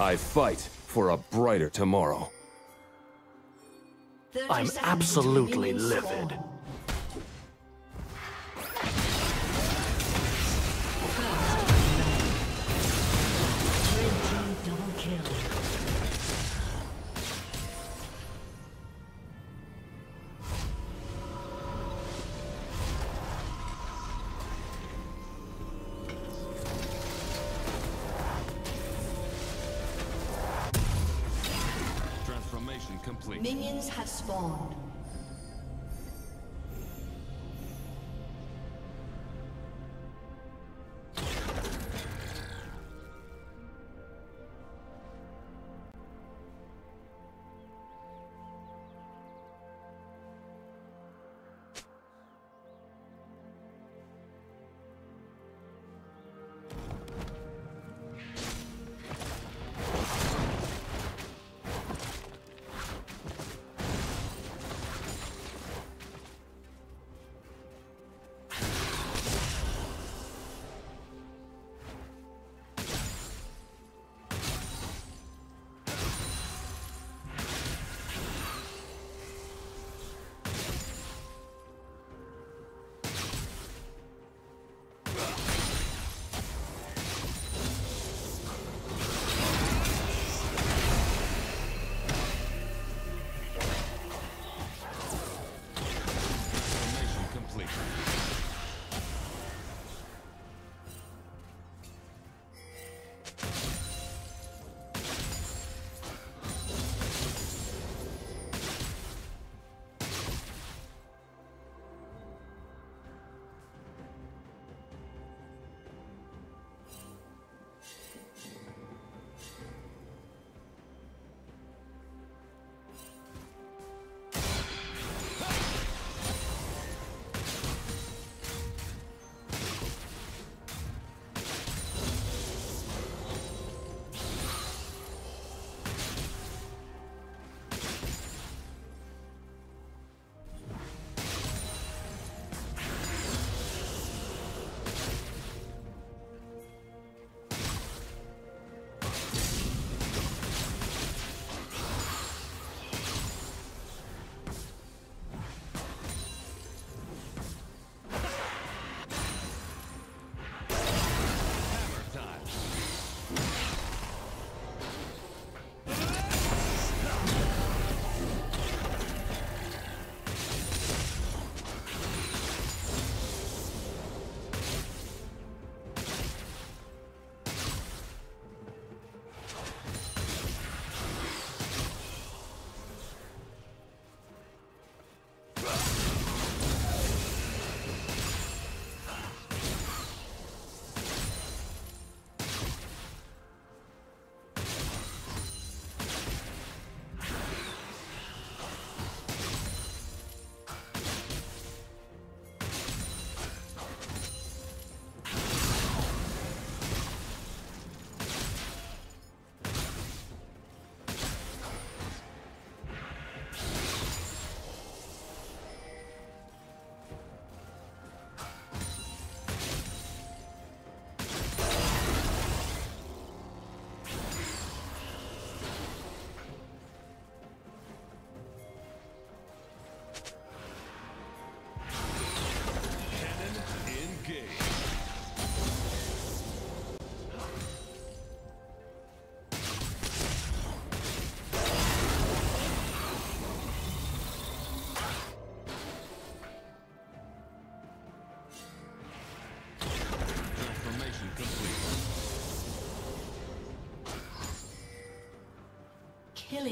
I fight for a brighter tomorrow. I'm absolutely livid.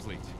complete.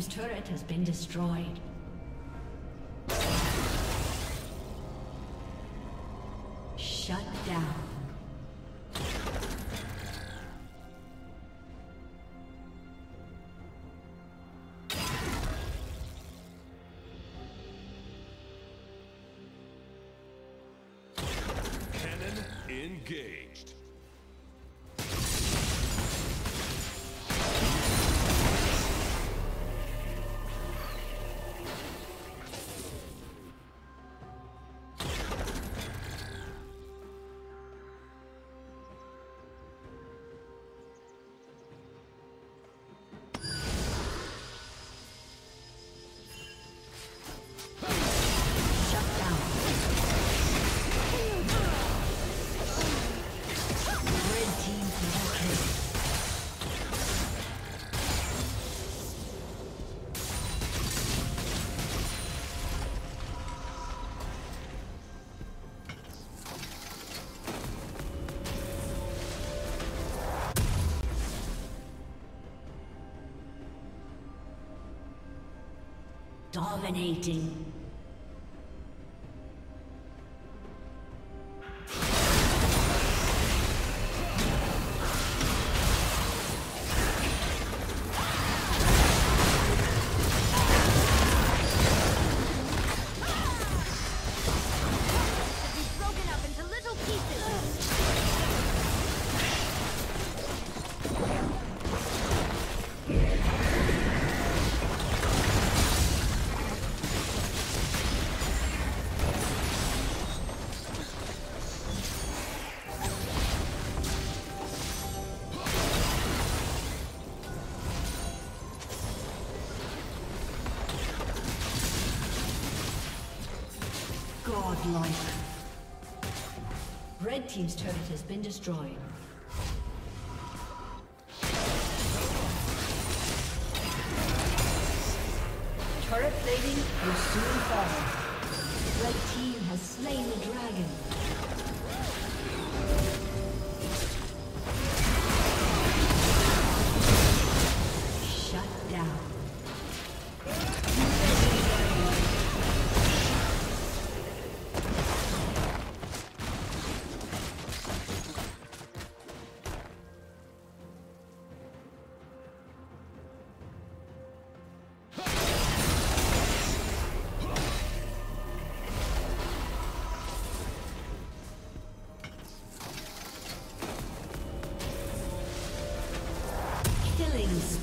Team's turret has been destroyed. Shut down. Cannon engaged. Dominating. Godlike. Red Team's turret has been destroyed. Turret plating will soon fall. Red Team has slain the dragon.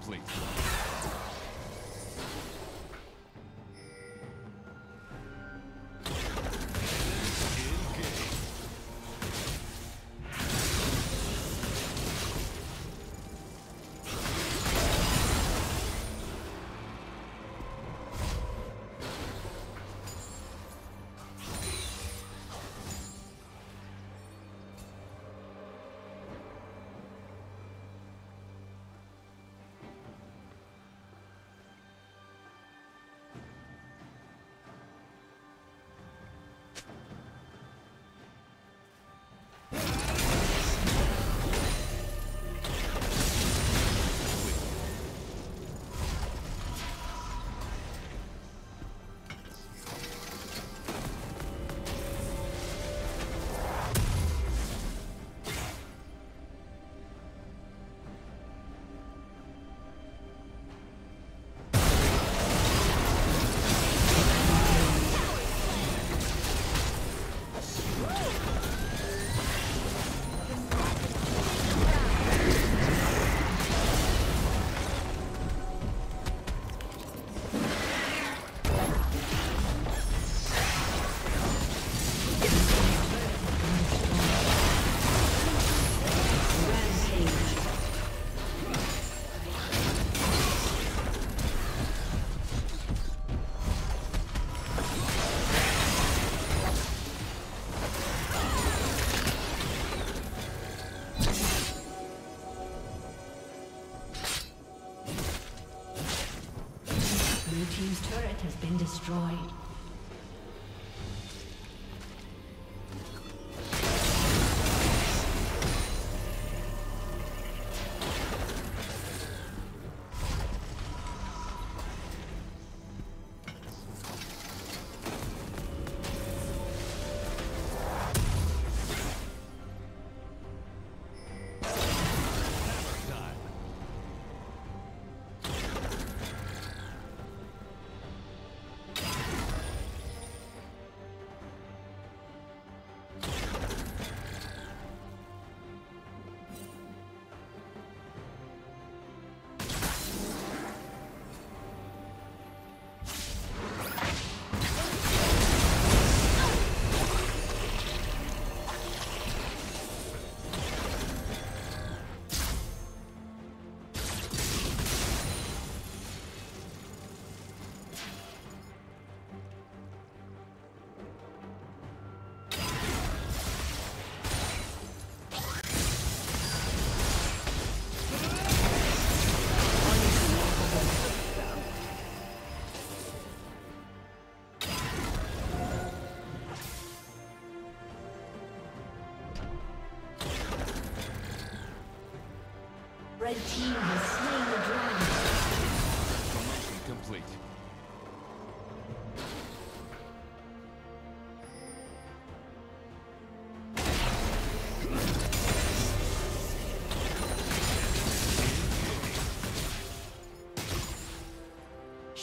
complete. Destroyed.